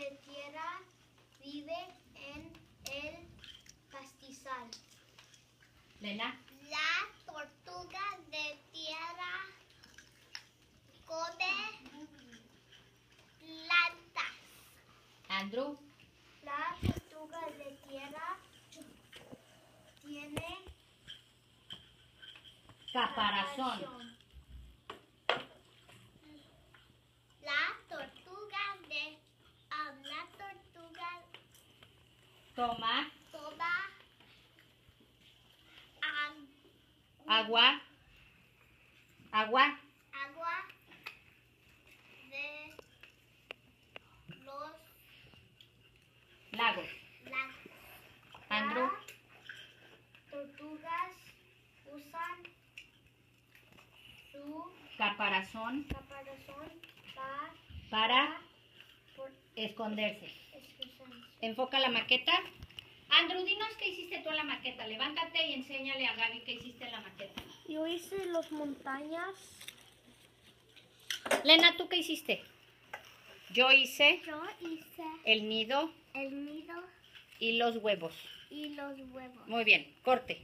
de tierra vive en el pastizal. Lena, La tortuga de tierra come plantas. Andrew, La tortuga de tierra tiene caparazón. La tortuga de ah, la tortuga Toma toma ag- agua. Agua. agua de los Lagos. lagos. Las tortugas usan su caparazón caparazón para para esconderse. esconderse. Enfoca la maqueta. Andrew, dinos qué hiciste tú en la maqueta. Levántate y enséñale a Gaby qué hiciste en la maqueta. Yo hice las montañas. Lena, ¿tú qué hiciste? Yo hice Yo hice el nido el nido y los huevos. y los huevos. Muy bien, corte.